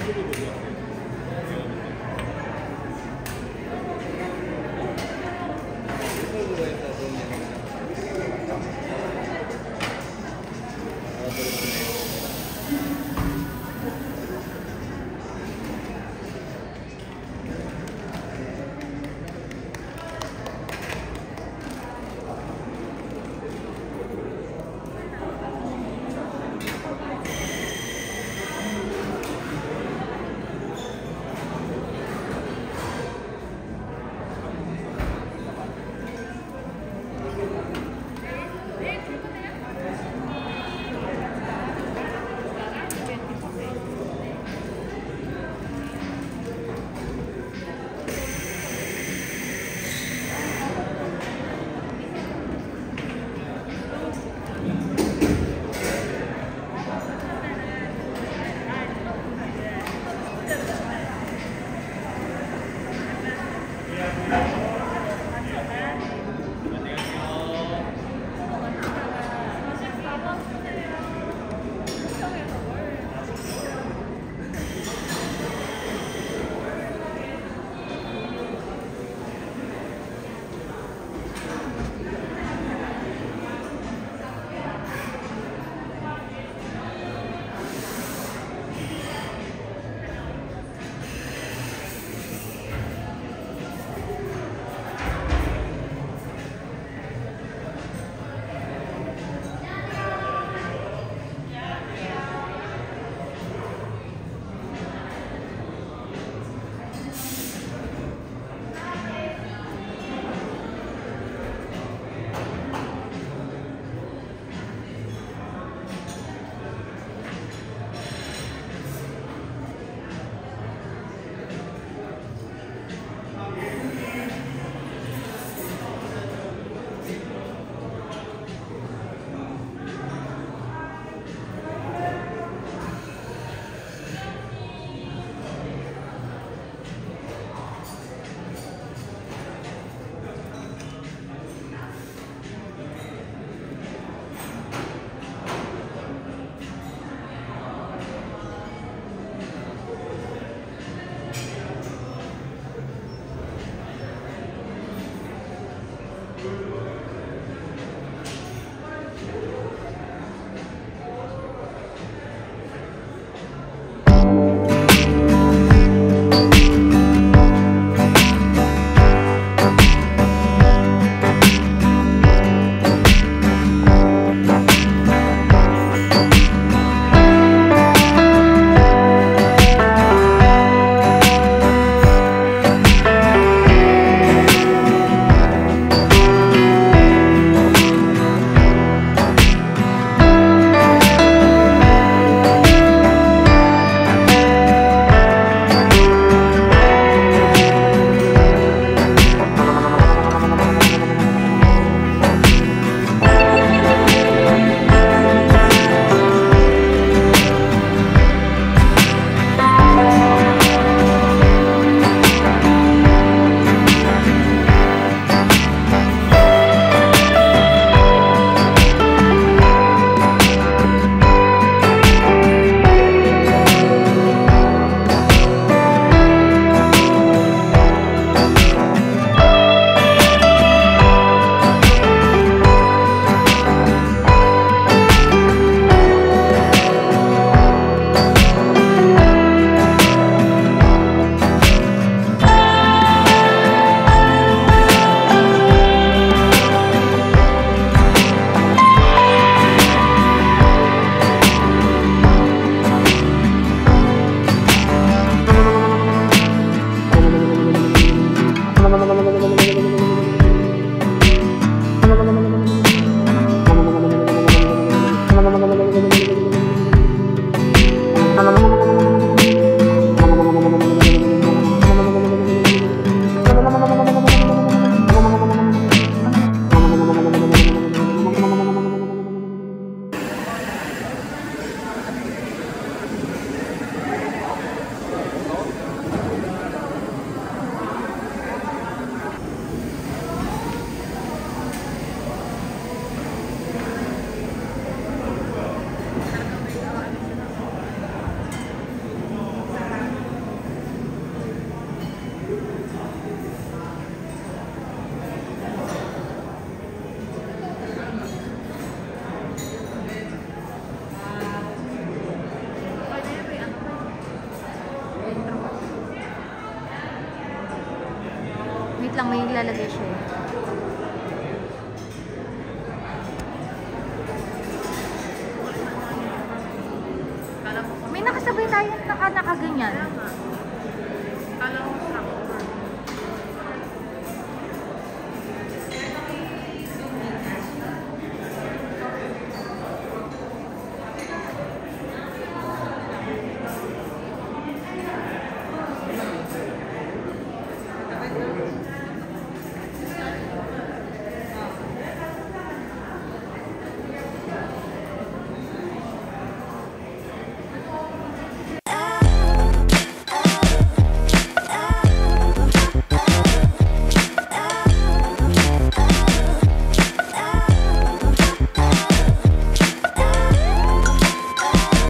activity. Naglalagay siya. eh. May nakasabay tayo naka nakaganyan.